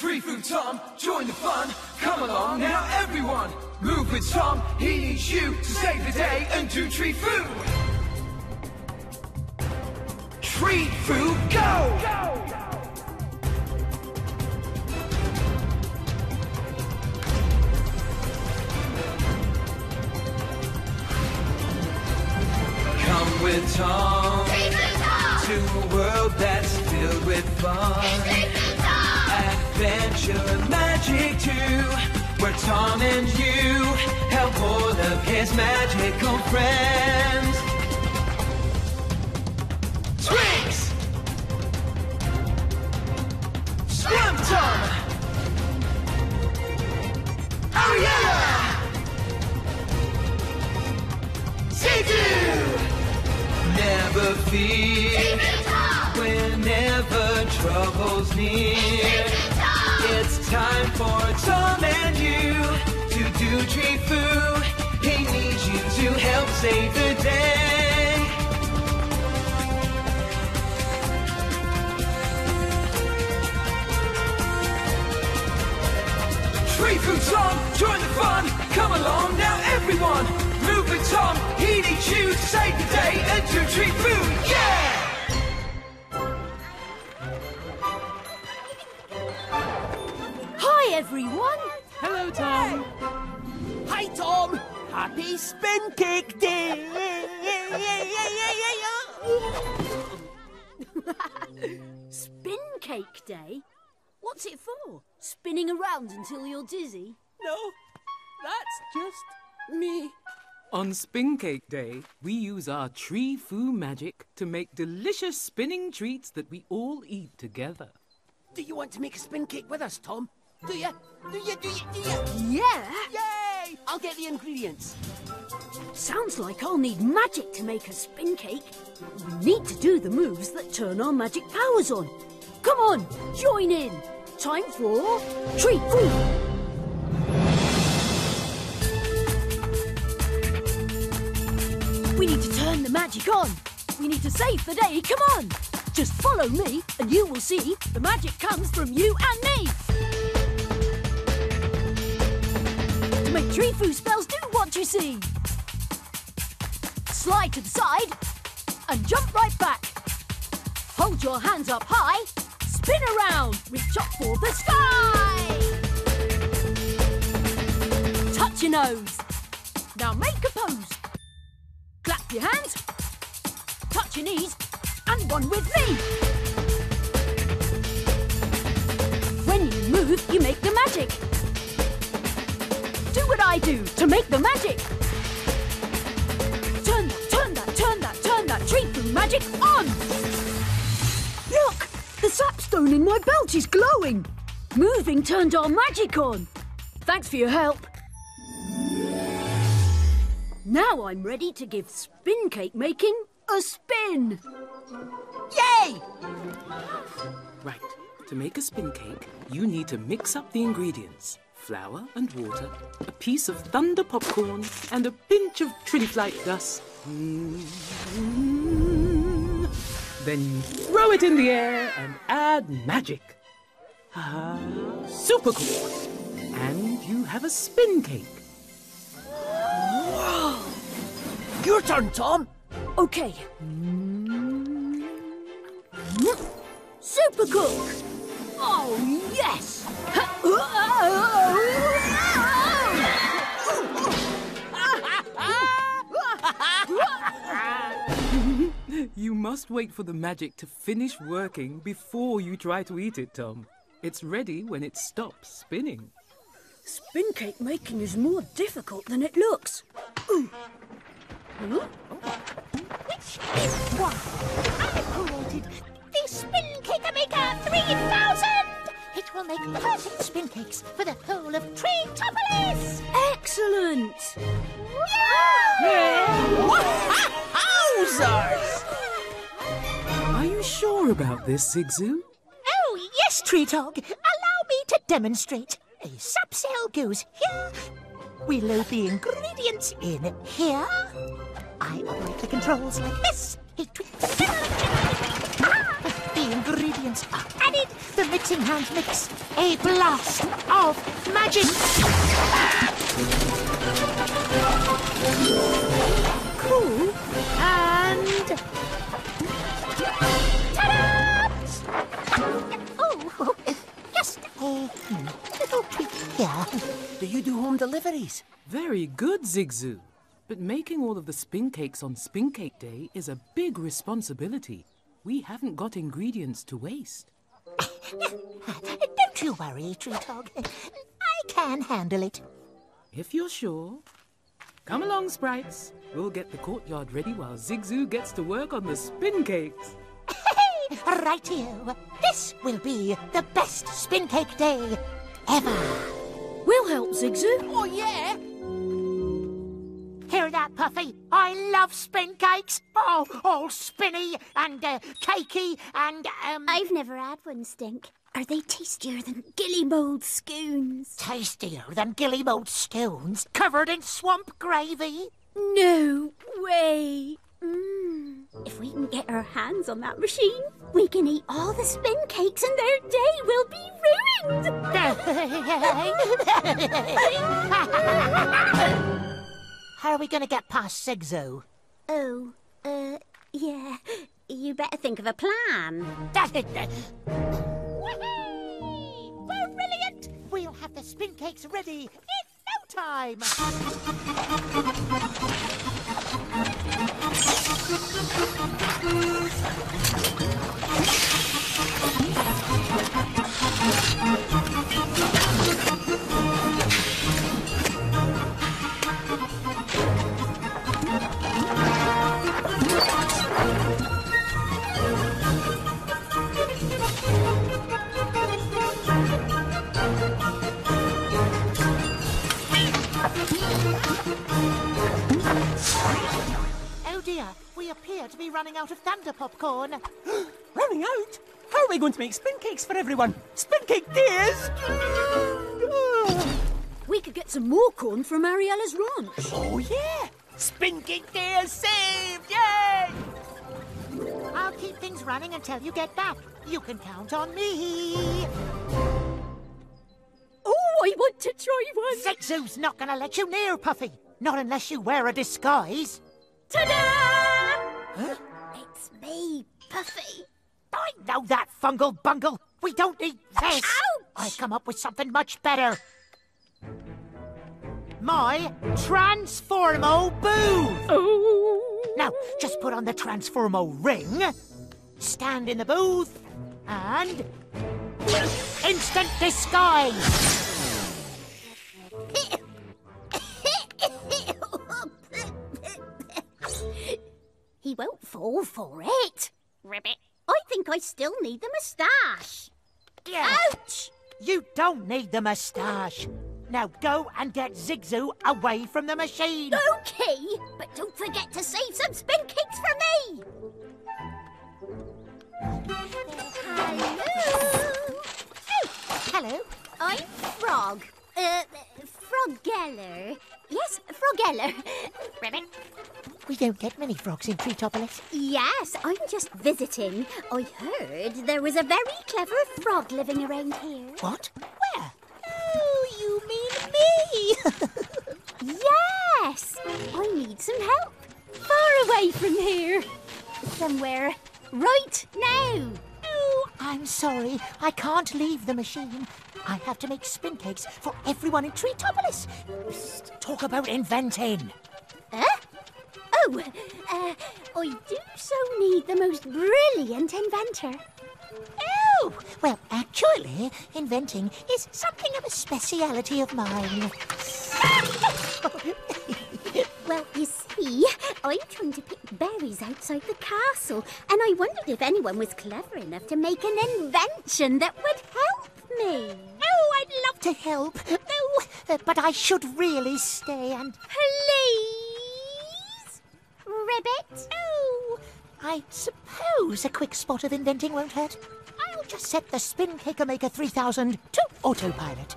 Tree Fu Tom, join the fun. Come along now, everyone. Move with Tom. He needs you to save the day and do Tree Fu. Tree Fu, go! go! Come with Tom to a world that's filled with fun adventure magic too, where Tom and you help all of his magical friends. Now, everyone. Move with Tom. He needs you to save the day and do Tree Fu. Yeah! everyone. Hello, Tom. Hi, Tom. Happy Spin Cake Day. Spin Cake Day? What's it for? Spinning around until you're dizzy? No, that's just me. On Spin Cake Day, we use our Tree Fu magic to make delicious spinning treats that we all eat together. Do you want to make a spin cake with us, Tom? Do ya? Do ya? Do ya? Do ya? Yeah. Yay! I'll get the ingredients. Sounds like I'll need magic to make a spin cake. We need to do the moves that turn our magic powers on. Come on, join in. Time for Tree Fu. The magic on. We need to save the day. Come on. Just follow me and you will see the magic comes from you and me. To make Tree Fu spells do what you see. Slide to the side and jump right back. Hold your hands up high, spin around, reach up for the sky. Touch your nose. Now make a pose. Your hands, touch your knees, and one with me. When you move, you make the magic. Do what I do to make the magic. Turn that, turn that, turn that, turn that Tree Fu magic on. Look, the sapstone in my belt is glowing. Moving turned our magic on. Thanks for your help. Now I'm ready to give spin cake making a spin. Yay! Right. To make a spin cake, you need to mix up the ingredients. Flour and water, a piece of thunder popcorn, and a pinch of Triniflight dust. Then you throw it in the air and add magic. Ah, super cool. And you have a spin cake. Your turn, Tom. Okay. Super Cook! Oh, yes! you must wait for the magic to finish working before you try to eat it, Tom. It's ready when it stops spinning. Spin cake making is more difficult than it looks. Ooh. Which is why I created the Spin Cake Maker 3000! It will make perfect spin cakes for the whole of Treetopolis! Excellent! Wowzers! Are you sure about this, Zigzoo? Oh, yes, Treetog. Allow me to demonstrate. A cell goes here. We load the ingredients in here. I operate the controls like this. Ah! The ingredients are added, the mixing hand mix a blast of magic. Cool. And... Ta-da! Oh, just a little tweak here. Do you do home deliveries? Very good, Zigzoo. But making all of the spin cakes on Spin Cake Day is a big responsibility. We haven't got ingredients to waste. Don't you worry, Tree Dog. I can handle it. If you're sure. Come along, sprites. We'll get the courtyard ready while Zigzoo gets to work on the spin cakes. Hey, right. This will be the best spin cake day ever. We'll help, Zigzoo. Oh, yeah? Puffy? I love spin cakes. Oh, all spinny and uh, cakey and um. I've never had one, Stink. Are they tastier than gilly mold scones? tastier than gilly mold stones covered in swamp gravy. No way. Mm. If we can get our hands on that machine, we can eat all the spin cakes and their day will be ruined. How are we going to get past Zigzoo? oh, uh, yeah. You better think of a plan. Brilliant! We'll have the spin cakes ready in no time. Running out popcorn. Running out? How are we going to make spin cakes for everyone? Spin cake days! We could get some more corn from Ariella's ranch. Oh, yeah! Spin cake day is saved! Yay! I'll keep things running until you get back. You can count on me. Oh, I want to try one. Zigzoo's not going to let you near, Puffy. Not unless you wear a disguise. Ta-da! It's me, Puffy. I know that, fungal bungle. We don't need this. Ouch! I've come up with something much better. My Transformo Booth. Oh. Now, just put on the Transformo ring, stand in the booth, and instant disguise. He won't fall for it. Ribbit. I think I still need the moustache. Yeah. Ouch! You don't need the moustache. Now go and get Zigzoo away from the machine. Okay, but don't forget to save some spin cakes for me. Hello. Oh, hello. I'm Frog. Uh, Frogella. Yes, Frog Geller. Ribbit. We don't get many frogs in Treetopolis. Yes, I'm just visiting. I heard there was a very clever frog living around here. What? Where? Oh, you mean me? Yes, I need some help. Far away from here. Somewhere right now. oh, I'm sorry. I can't leave the machine. I have to make spin cakes for everyone in Treetopolis. Psst, Talk about inventing. Huh? Oh, uh, I do so need the most brilliant inventor. Oh, well, actually, inventing is something of a speciality of mine. Well, you see, I'm trying to pick berries outside the castle, and I wondered if anyone was clever enough to make an invention that would help me. Oh, I'd love to help. Oh, uh, but I should really stay and. Please? Ribbit? Oh, I suppose a quick spot of inventing won't hurt. I'll just set the Spin Caker Maker 3000 to autopilot.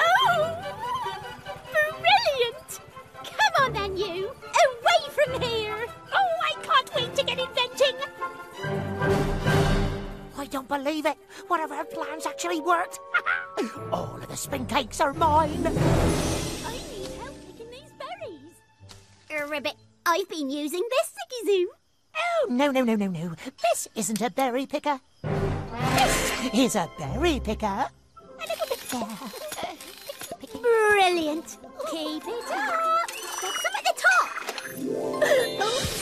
Oh! Brilliant! Come on then, you! Away from here! I don't believe it. One of our plans actually worked. All of the spin cakes are mine. I need help picking these berries. Er, Ribbit, I've been using this Ziggy Zoo. Oh, no, no, no, no, no. This isn't a berry picker. This is a berry picker. A little bit there. Brilliant. Keep it up. There's some at the top.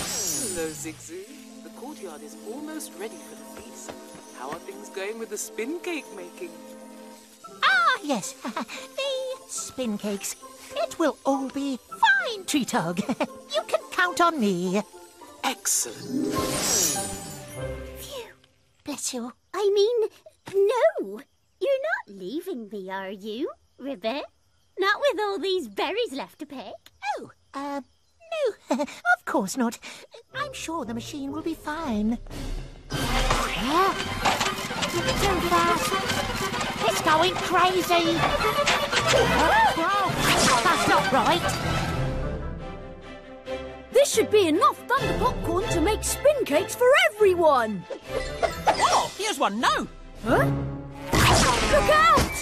Hello, Zigzoo. The courtyard is almost ready for the feast. How are things going with the spin cake making? Ah, yes. the spin cakes. It will all be fine, Treetog. you can count on me. Excellent. Phew. Bless you. I mean, no. You're not leaving me, are you, Ribbit? Not with all these berries left to pick. Oh, uh, no, of course not. I'm sure the machine will be fine. Too fast. It's going crazy. Oh, that's not right. This should be enough thunder popcorn to make spin cakes for everyone. Oh, here's one now. Huh? Look out!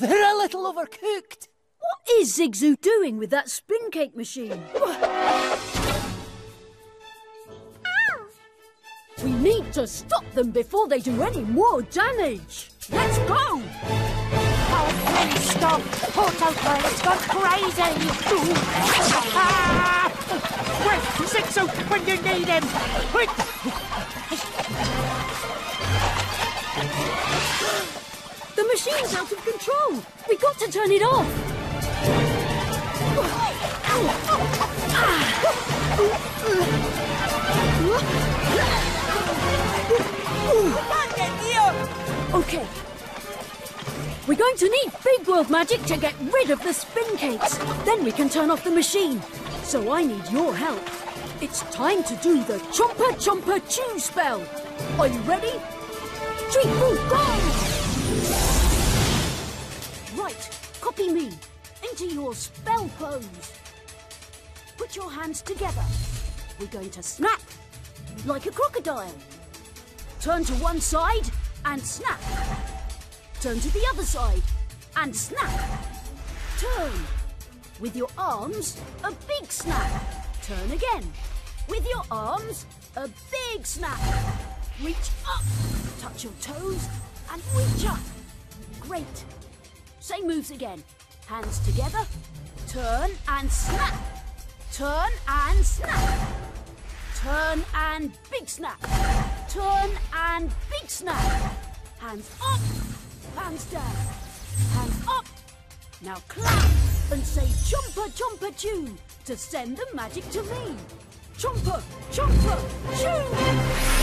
They're a little overcooked. What is Zigzoo doing with that spin cake machine? We need to stop them before they do any more damage. Let's go! Oh, please stop. Autopilot's gone crazy. Ah! Where's Zigzoo when you need him? Quick! The machine's out of control. We got to turn it off. Okay. We're going to need Big World Magic to get rid of the spin cakes. Then we can turn off the machine. So I need your help. It's time to do the Chomper Chomper Chew spell. Are you ready? Three, two, go! Right, copy me. Into your spell pose. Put your hands together. We're going to snap like a crocodile. Turn to one side and snap. Turn to the other side and snap. Turn. With your arms, a big snap. Turn again. With your arms, a big snap. Reach up. Touch your toes and reach up. Great. Same moves again. Hands together. Turn and snap. Turn and snap. Turn and big snap. Turn and big snap. Hands up. Hands down. Hands up. Now clap and say chomper chomper chew to send the magic to me. Chomper chomper chew.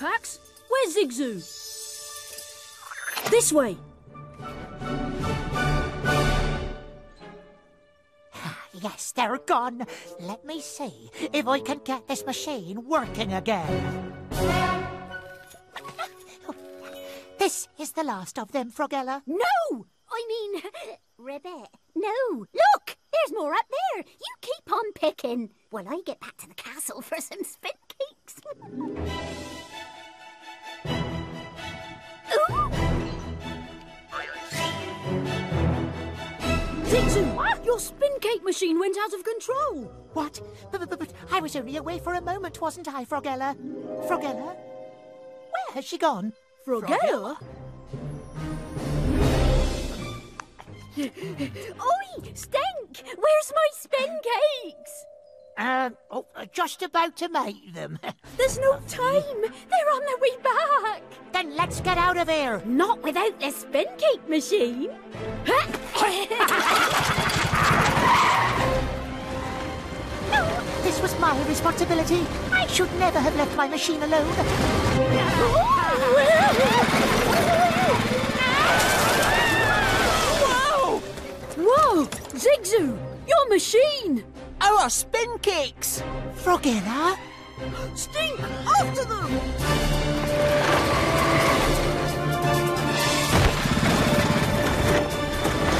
Pax. Where's Zigzoo? This way. Ah, yes, they're gone. Let me see if I can get this machine working again. This is the last of them, Frogella. No! I mean, Ribbit. No! Look! There's more up there. You keep on picking. While I get back to the castle for some spin cakes. Ooh! Your spin cake machine went out of control. What? But, but, but I was only away for a moment, wasn't I, Frogella? Frogella? Where has she gone? Frogella? Oi! Stenk! Where's my spin cakes? Uh, oh, uh, just about to make them. There's no time. They're on their way back. then let's get out of here. Not without the spin cake machine. This This was my responsibility. I should never have left my machine alone. Our spin cakes! Frogella? Stink! After them!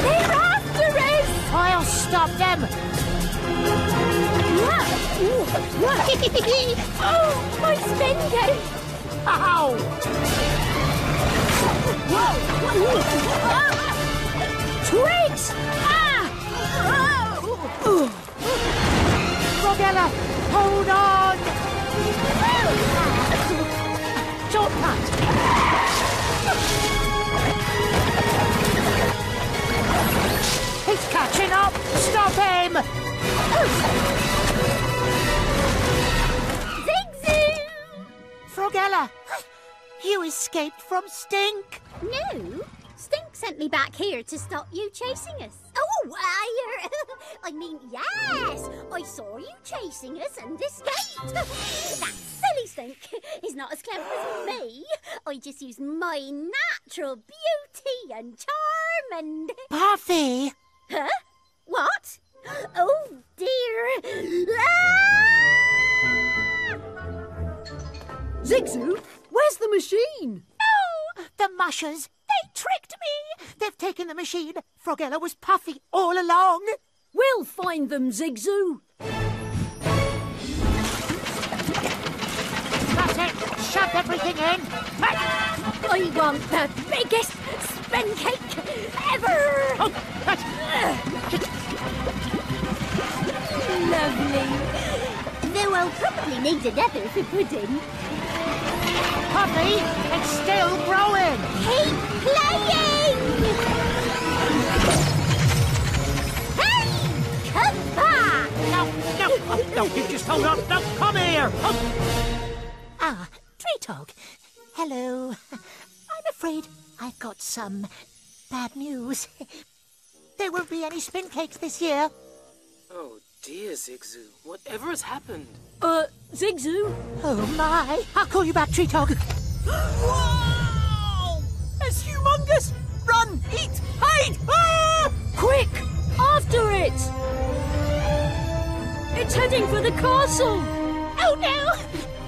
They're after us! I'll stop them. oh, my spin cake! Ow! Twigs! Ah! Frogella, hold on! Shortcut! He's catching up! Stop him! Zigzoo! Frogella, you escaped from Stink! No, sent me back here to stop you chasing us. Oh, liar! I mean, yes, I saw you chasing us and escaped. that silly Stink is not as clever as me. I just use my natural beauty and charm and... Puffy! Huh? What? Oh, dear. Ah! Zigzoo, where's the machine? No! The mushers! They tricked me! They've taken the machine. Frogella was Puffy all along. We'll find them, Zigzoo. That's it! Shove everything in! I want the biggest spin cake ever! Oh, Lovely. Though I'll probably need another for pudding. Puffy, it's still growing! Keep playing! No, oh, you just hold on. Come here. Oh, Ah, Tree. Hello. I'm afraid I've got some bad news. There won't be any spin cakes this year. Oh dear, Zigzoo. Whatever has happened? Uh, Zigzoo? Oh my! I'll call you back, Treetog. Whoa! It's humongous! Run! Eat! Hide! Ah! Quick! After it! It's heading for the castle! Oh no!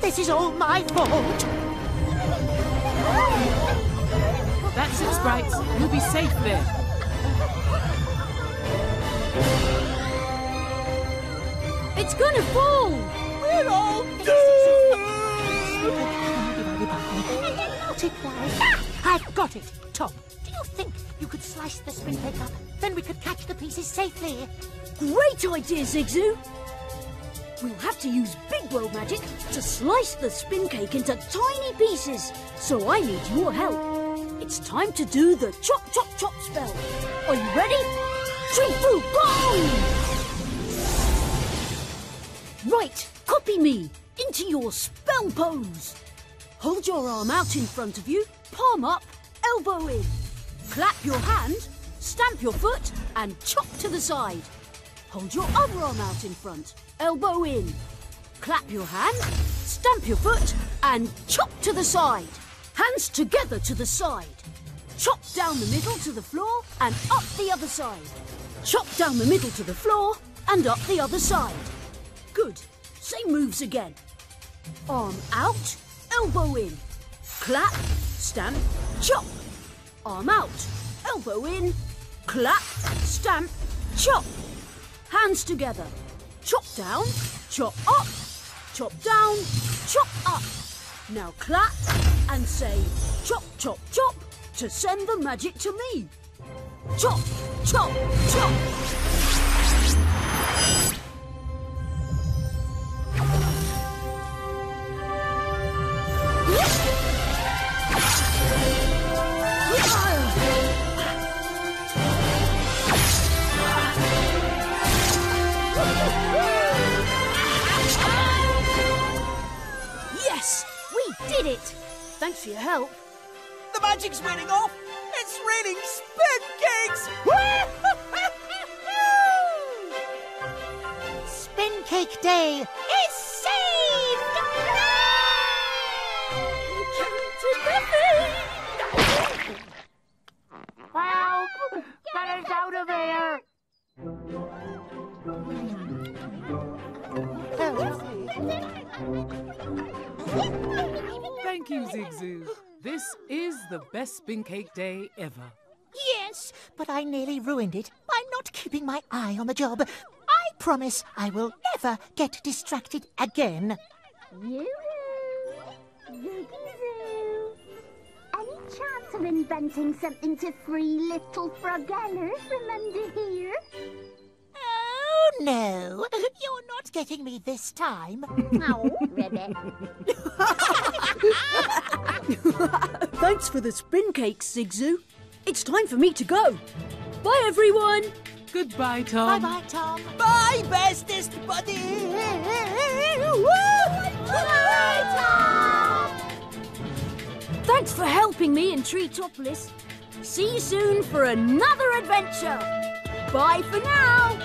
This is all my fault. That's it, Sprites. You'll be safe there. It's gonna fall! We're all doomed! Divided by me, and then multiply. Ah! I've got it. Tom, slice the spin cake up? Then we could catch the pieces safely. Great idea, Zigzoo! We'll have to use Big World Magic to slice the spin cake into tiny pieces. So I need your help. It's time to do the chop chop chop spell. Are you ready? Two, go! Right, copy me into your spell pose. Hold your arm out in front of you, palm up, elbow in. Clap your hand, stamp your foot, and chop to the side. Hold your other arm out in front, elbow in. Clap your hand, stamp your foot, and chop to the side. Hands together to the side. Chop down the middle to the floor and up the other side. Chop down the middle to the floor and up the other side. Good. Same moves again. Arm out, elbow in. Clap, stamp, chop. Arm out, elbow in. Clap, stamp, chop. Hands together. Chop down, chop up, chop down, chop up. Now clap and say chop, chop, chop to send the magic to me. Chop, chop, chop. Day is saved! Help! Get us out of here! Thank you, Zigzoo. This is the best spin cake day ever. Yes, but I nearly ruined it by not keeping my eye on the job. I promise I will never get distracted again. Yoo-hoo! Ziggy Zoo! Any chance of inventing something to free little frogellers from under here? Oh, no. You're not getting me this time. Oh, ribbit. Thanks for the spin cakes, Zigzoo. It's time for me to go. Bye, everyone. Goodbye, Tom. Bye-bye, Tom. Bye, bestest buddy! Thanks for helping me in Treetopolis. See you soon for another adventure. Bye for now.